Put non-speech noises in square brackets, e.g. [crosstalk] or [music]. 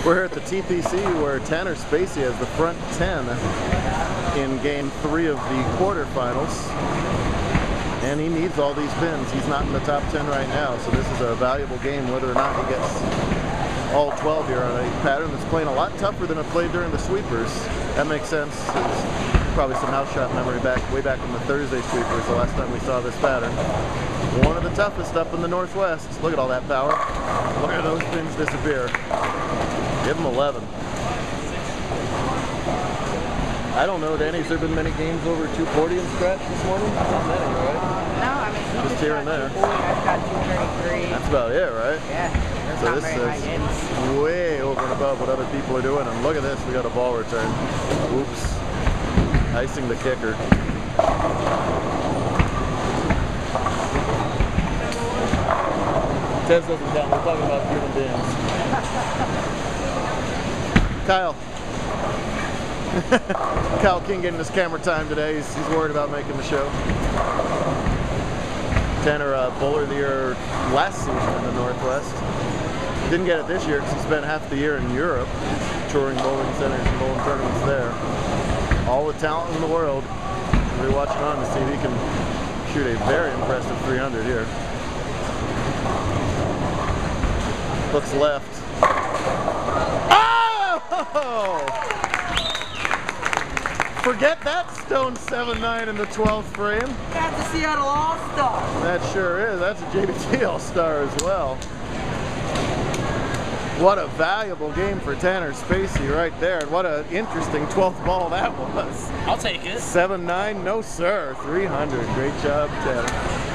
[laughs] We're here at the TPC where Tanner Spacey has the front 10 in game three of the quarterfinals. And he needs all these pins. He's not in the top 10 right now, so this is a valuable game whether or not he gets all 12 here on a pattern that's playing a lot tougher than it played during the sweepers. That makes sense. There's probably some house shot memory back way back in the Thursday sweepers, the last time we saw this pattern. One of the toughest up in the Northwest. Look at all that power. Look at those pins disappear. Give him 11. I don't know, Danny, has there been many games over 240 in scratch this morning? Not many, right? No, I mean, he Just here and there. I've got 233. That's about it, right? yeah, So not this very high is way over and above what other people are doing. And look at this, we got a ball return. Oops. Icing the kicker. Tez doesn't count, we're talking about human beings. [laughs] Kyle. [laughs] Kyle King getting his camera time today. He's, he's worried about making the show. Tanner uh, Bowler the Year last season in the Northwest. Didn't get it this year because he spent half the year in Europe touring bowling centers and bowling tournaments there. All the talent in the world. We're watching on to see if he can shoot a very impressive 300 here. Looks left. Forget that stone 7-9 in the 12th frame. That's a Seattle All-Star. That sure is. That's a JBT All-Star as well. What a valuable game for Tanner Spacey right there. And what an interesting 12th ball that [laughs] was. I'll take it. 7-9, no sir. 300. Great job, Tanner.